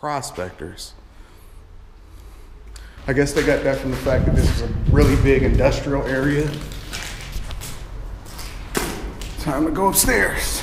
prospectors. I guess they got that from the fact that this is a really big industrial area. Time to go upstairs.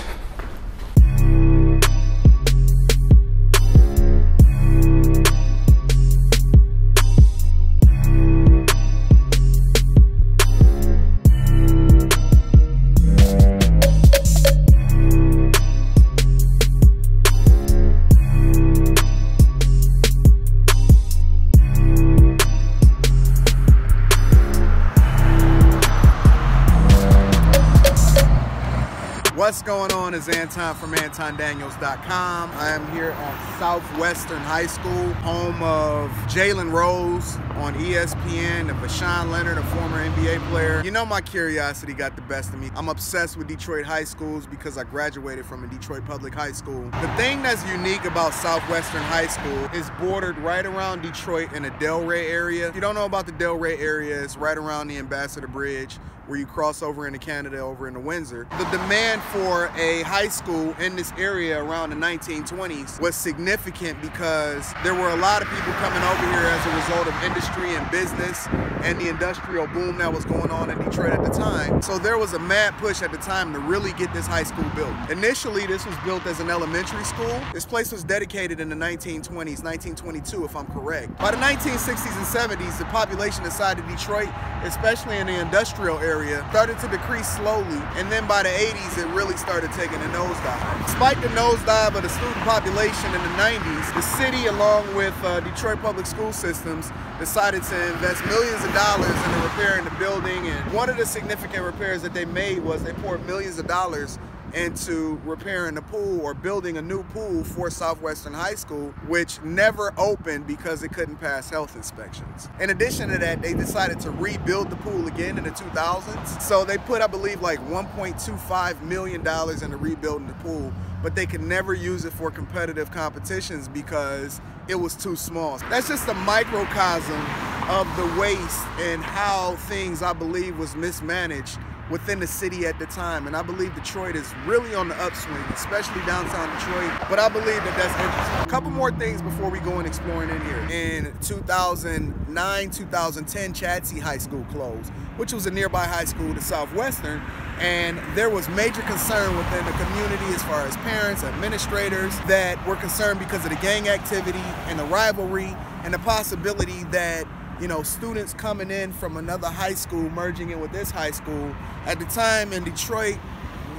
What's going on is Anton from AntonDaniels.com. I am here at Southwestern High School, home of Jalen Rose on ESPN and Voshon Lenard, a former NBA player. You know my curiosity got the best of me. I'm obsessed with Detroit high schools because I graduated from a Detroit public high school. The thing that's unique about Southwestern High School is bordered right around Detroit in the Delray area. If you don't know about the Delray area, it's right around the Ambassador Bridge where you cross over into Canada over into Windsor. The demand for a high school in this area around the 1920s was significant because there were a lot of people coming over here as a result of industry and business and the industrial boom that was going on in Detroit at the time. So there was a mad push at the time to really get this high school built. Initially, this was built as an elementary school. This place was dedicated in the 1920s, 1922 if I'm correct. By the 1960s and 70s, the population inside of Detroit, especially in the industrial area, area started to decrease slowly. And then by the 80s, it really started taking a nosedive. Despite the nosedive of the student population in the 90s, the city, along with uh, Detroit Public School Systems, decided to invest millions of dollars in the repair in the building. And one of the significant repairs that they made was they poured millions of dollars into repairing the pool or building a new pool for Southwestern High School, which never opened because it couldn't pass health inspections. In addition to that, they decided to rebuild the pool again in the 2000s. So they put, I believe, like $1.25 million into rebuilding the pool, but they could never use it for competitive competitions because it was too small. That's just a microcosm of the waste and how things, I believe, was mismanaged within the city at the time. And I believe Detroit is really on the upswing, especially downtown Detroit. But I believe that that's interesting. A couple more things before we go and exploring in here. In 2009, 2010, Chadsey High School closed, which was a nearby high school to Southwestern. And there was major concern within the community as far as parents, administrators that were concerned because of the gang activity and the rivalry and the possibility that you know, students coming in from another high school merging in with this high school. At the time in Detroit,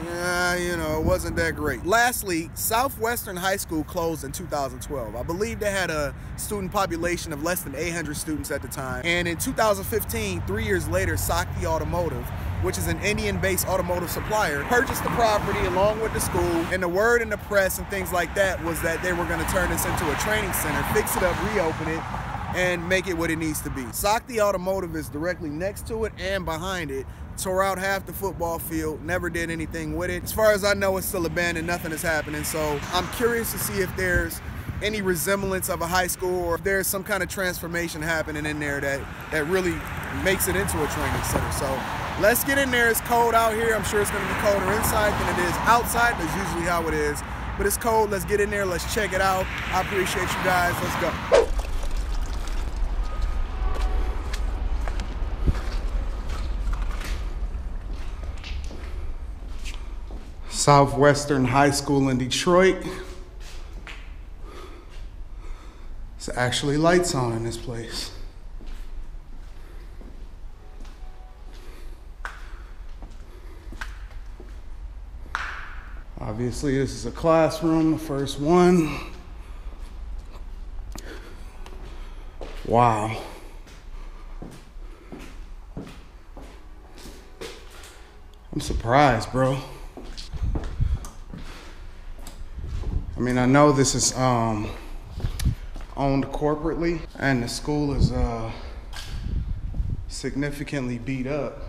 yeah, you know, it wasn't that great. Lastly, Southwestern High School closed in 2012. I believe they had a student population of less than 800 students at the time. And in 2015, three years later, Sakthi Automotive, which is an Indian-based automotive supplier, purchased the property along with the school. And the word in the press and things like that was that they were going to turn this into a training center, fix it up, reopen it, and make it what it needs to be. Sakthi Automotive is directly next to it and behind it. Tore out half the football field, never did anything with it. As far as I know, it's still abandoned, nothing is happening. So I'm curious to see if there's any resemblance of a high school or if there's some kind of transformation happening in there that, that really makes it into a training center. So let's get in there. It's cold out here. I'm sure it's gonna be colder inside than it is outside. That's usually how it is. But it's cold. Let's get in there. Let's check it out. I appreciate you guys. Let's go. Southwestern High School in Detroit. It's actually lights on in this place. Obviously, this is a classroom, the first one. Wow. I'm surprised, bro. I mean, I know this is um, owned corporately, and the school is uh, significantly beat up.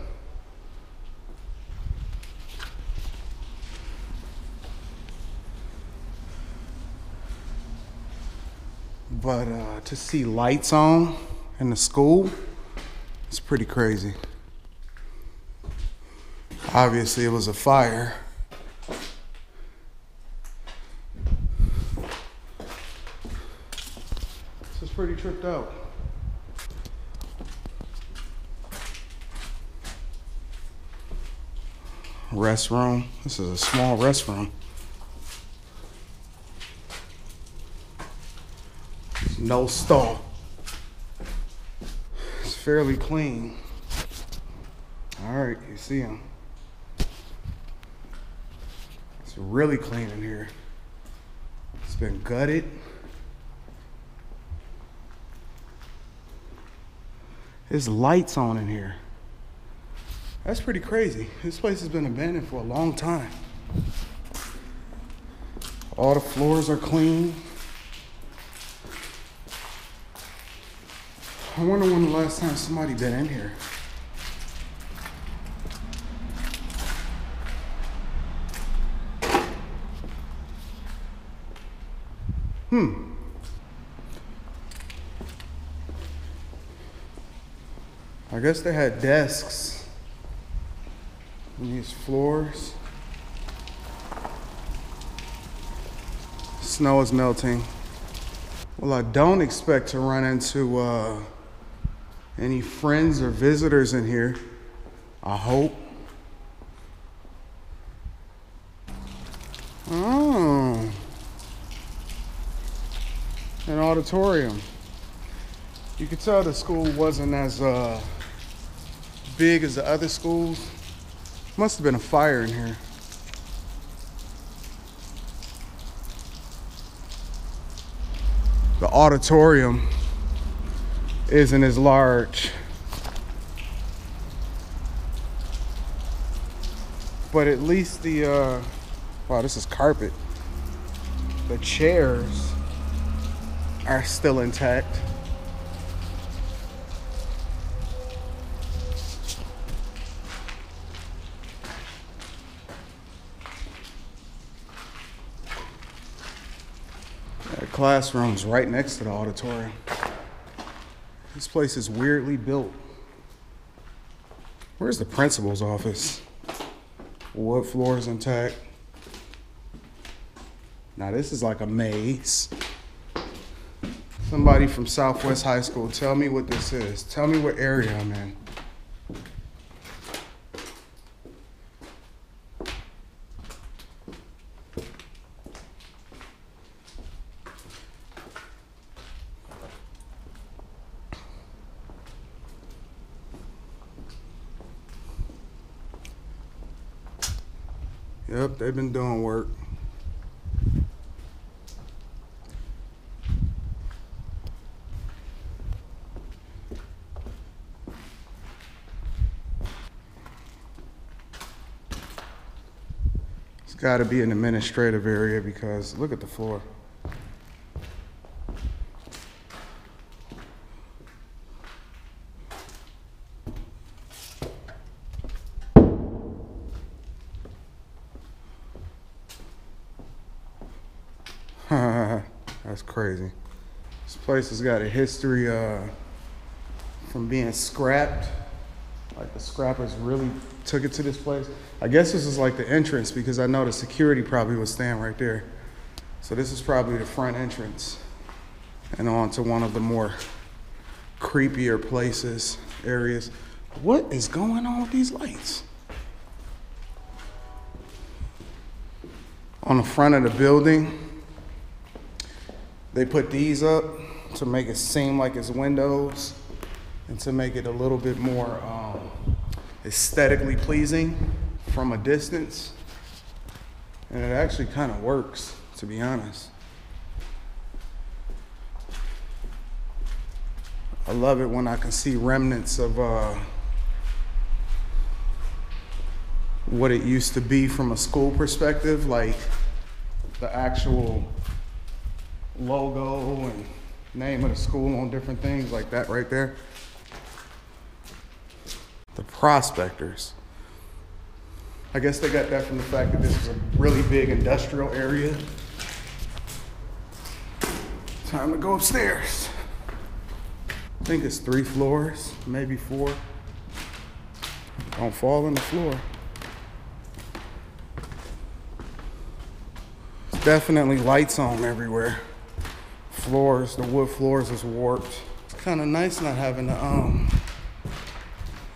But uh, to see lights on in the school, it's pretty crazy. Obviously, it was a fire. This is pretty tripped out. Restroom. This is a small restroom. No stall. It's fairly clean. All right, you see him. It's really clean in here. It's been gutted. There's lights on in here. That's pretty crazy. This place has been abandoned for a long time. All the floors are clean. I wonder when the last time somebody been in here. Hmm. I guess they had desks on these floors. Snow is melting. Well, I don't expect to run into uh, any friends or visitors in here. I hope. Oh. An auditorium. You could tell the school wasn't as uh, big as the other schools. Must have been a fire in here. The auditorium isn't as large. But at least the, uh, wow, this is carpet. The chairs are still intact. Classroom's right next to the auditorium. This place is weirdly built. Where's the principal's office? Wood floor is intact. Now this is like a maze. Somebody from Southwest High School, tell me what this is. Tell me what area I'm in. Yep, they've been doing work. It's got to be an administrative area because look at the floor. That's crazy. This place has got a history uh, from being scrapped. Like the scrappers really took it to this place. I guess this is like the entrance because I know the security probably was staying right there. So this is probably the front entrance and on to one of the more creepier places, areas. What is going on with these lights? On the front of the building, they put these up to make it seem like it's windows and to make it a little bit more um, aesthetically pleasing from a distance. And it actually kind of works, to be honest. I love it when I can see remnants of uh, what it used to be from a school perspective, like the actual logo and name of the school on different things like that right there. The prospectors. I guess they got that from the fact that this is a really big industrial area. Time to go upstairs. I think it's three floors, maybe four. Don't fall on the floor. It's definitely lights on everywhere Floors, the wood floors is warped. It's kind of nice not having to um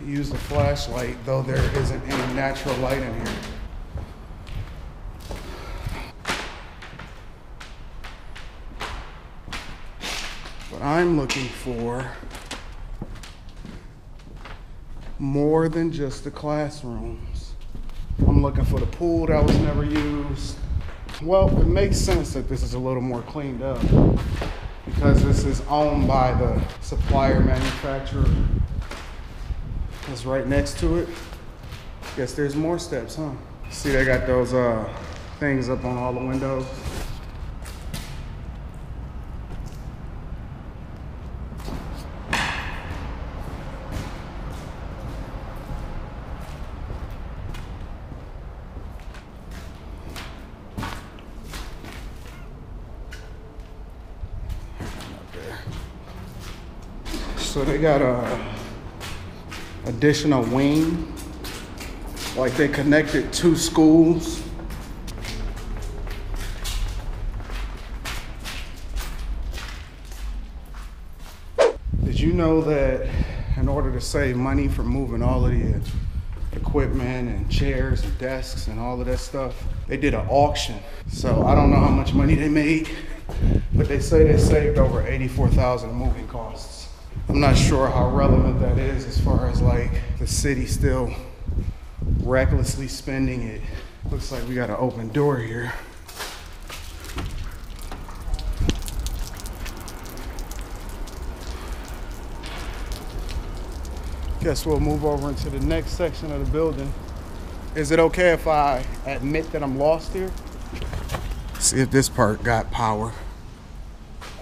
use the flashlight, though there isn't any natural light in here. But I'm looking for more than just the classrooms. I'm looking for the pool that was never used. Well, it makes sense that this is a little more cleaned up because this is owned by the supplier manufacturer that's right next to it. Guess there's more steps, huh? See, they got those uh, things up on all the windows. So they got a additional wing, like they connected two schools. Did you know that in order to save money for moving all of the equipment and chairs and desks and all of that stuff, they did an auction. So I don't know how much money they made, but they say they saved over 84,000 in moving costs. I'm not sure how relevant that is as far as like the city still recklessly spending it. Looks like we got an open door here. Guess we'll move over into the next section of the building. Is it okay if I admit that I'm lost here? See if this part got power.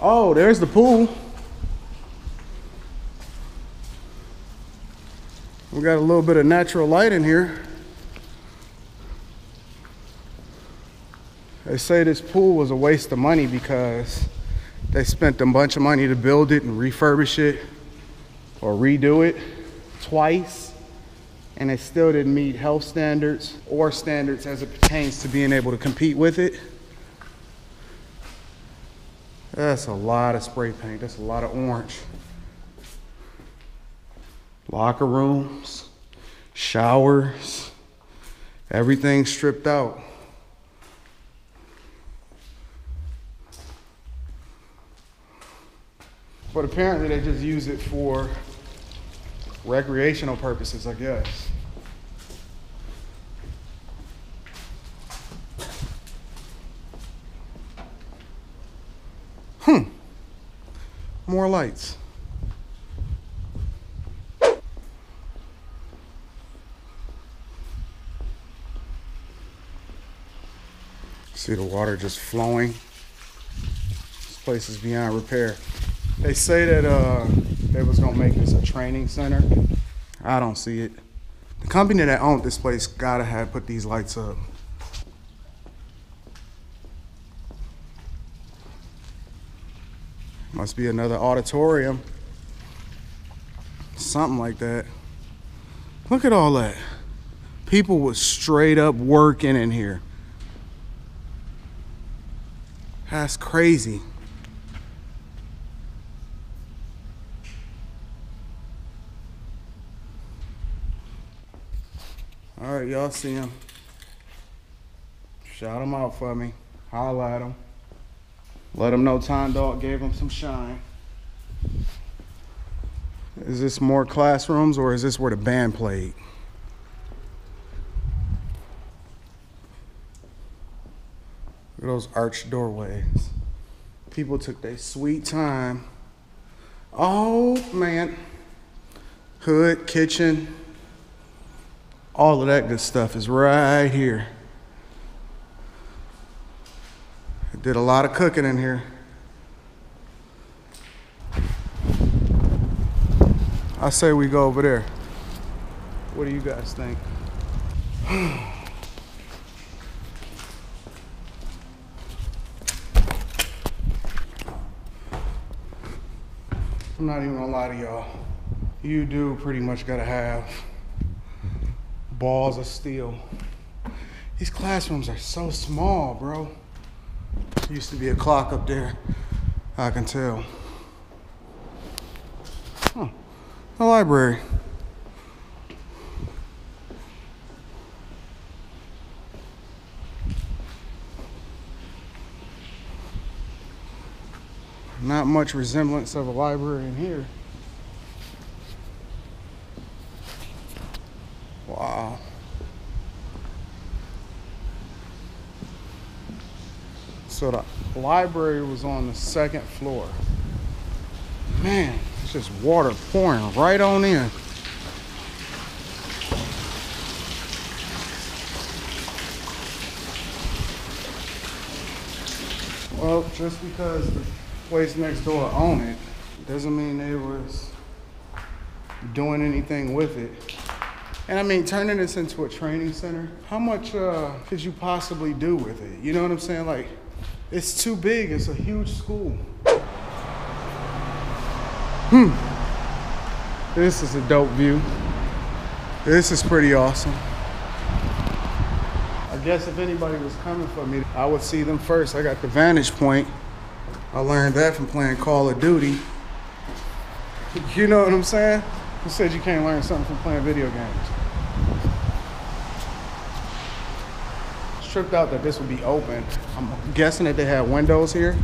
Oh, there's the pool. We got a little bit of natural light in here. They say this pool was a waste of money because they spent a bunch of money to build it and refurbish it or redo it twice and it still didn't meet health standards or standards as it pertains to being able to compete with it. That's a lot of spray paint. That's a lot of orange locker rooms, showers, everything stripped out. But apparently they just use it for recreational purposes, I guess. Hmm. More lights. See the water just flowing. This place is beyond repair. They say that uh, they was gonna make this a training center. I don't see it. The company that owned this place gotta have put these lights up. Must be another auditorium. Something like that. Look at all that. People was straight up working in here. That's crazy. All right, y'all see him. Shout him out for me. Holla at him. Let him know Time Dog gave him some shine. Is this more classrooms or is this where the band played? Look at those arched doorways. People took their sweet time. Oh man. Hood, kitchen, all of that good stuff is right here. I Did a lot of cooking in here. I say we go over there. What do you guys think? I'm not even gonna lie to y'all. You do pretty much gotta have balls of steel. These classrooms are so small, bro. Used to be a clock up there. I can tell. Huh. The library. Not much resemblance of a library in here. Wow. So the library was on the second floor. Man, it's just water pouring right on in. Well, just because the place next door own it doesn't mean they was doing anything with it. And I mean, turning this into a training center, how much uh, could you possibly do with it? You know what I'm saying? Like, it's too big. It's a huge school. Hmm. This is a dope view. This is pretty awesome. I guess if anybody was coming for me, I would see them first. I got the vantage point. I learned that from playing Call of Duty. You know what I'm saying? Who said you can't learn something from playing video games? tripped out that this would be open. I'm guessing that they had windows here.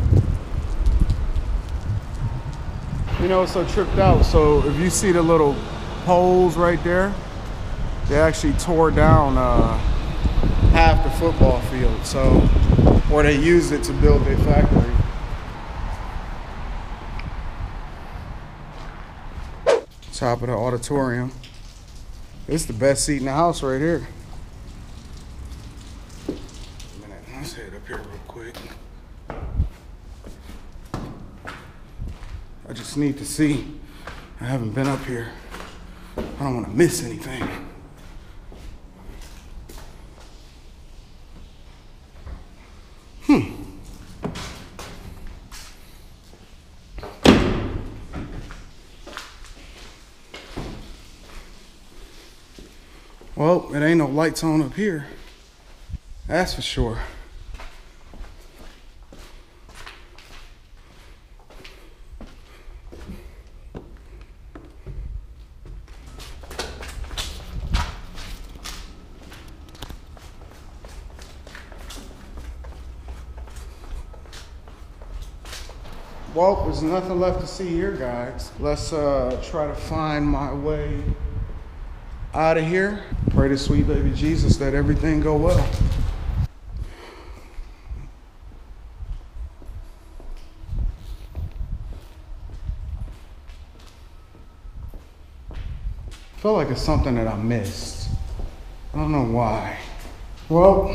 You know, so tripped out. So if you see the little poles right there, they actually tore down uh, half the football field. So, or they used it to build their factory. Top of the auditorium. Is the best seat in the house right here. Let's head up here real quick. I just need to see. I haven't been up here. I don't want to miss anything. Hmm. Well, it ain't lights on up here. That's for sure. Well, there's nothing left to see here, guys. Let's uh, try to find my way out of here. Pray to sweet baby Jesus that everything go well. Feel like it's something that I missed. I don't know why. Well,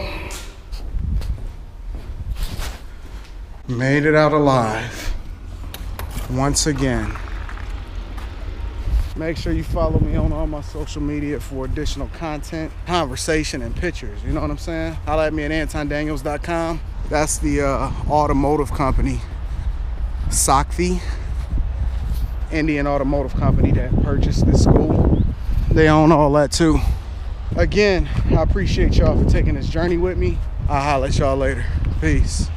made it out alive once again. Make sure you follow me on all my social media for additional content, conversation, and pictures. You know what I'm saying? Holla at me at antondaniels.com. That's the uh, automotive company, Sakthi, Indian automotive company that purchased this school. They own all that too. Again, I appreciate y'all for taking this journey with me. I'll holla at y'all later. Peace.